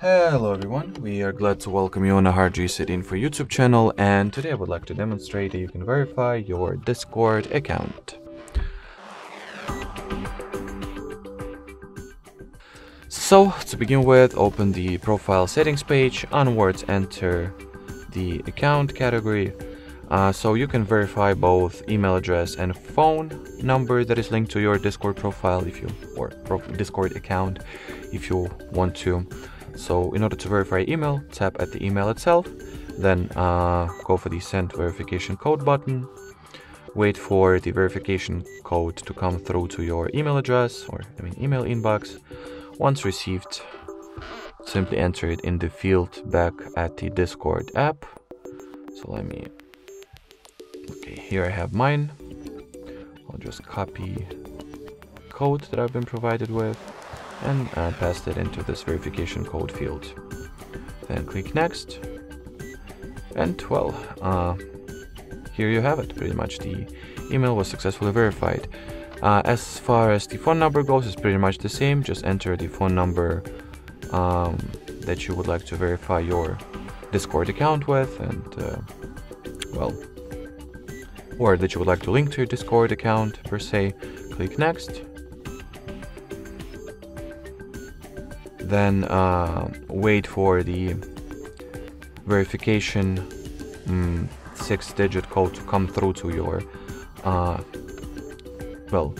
Hello everyone, we are glad to welcome you on the Hard Reset Info YouTube channel and today I would like to demonstrate that you can verify your Discord account. So to begin with, open the profile settings page, onwards enter the account category. Uh, so you can verify both email address and phone number that is linked to your Discord profile if you or Discord account if you want to. So in order to verify email, tap at the email itself, then uh, go for the send verification code button, wait for the verification code to come through to your email address or I mean email inbox. Once received, simply enter it in the field back at the Discord app. So let me, okay, here I have mine. I'll just copy code that I've been provided with and uh, paste it into this verification code field. Then click next. And well, uh, here you have it. Pretty much the email was successfully verified. Uh, as far as the phone number goes, it's pretty much the same. Just enter the phone number um, that you would like to verify your Discord account with, and uh, well, or that you would like to link to your Discord account per se. Click next. Then uh, wait for the verification um, six digit code to come through to your uh, well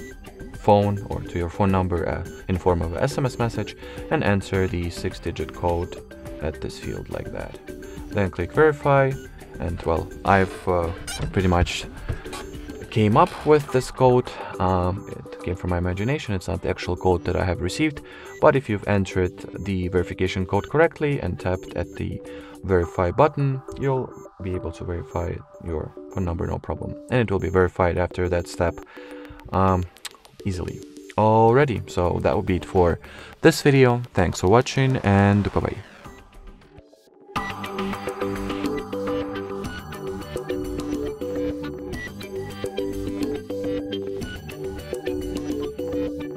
phone or to your phone number uh, in form of a SMS message and enter the six digit code at this field like that. Then click verify and well I've uh, pretty much came up with this code um, came from my imagination. It's not the actual code that I have received. But if you've entered the verification code correctly and tapped at the verify button, you'll be able to verify your phone number no problem. And it will be verified after that step um, easily. Already, so that will be it for this video. Thanks for watching and bye bye.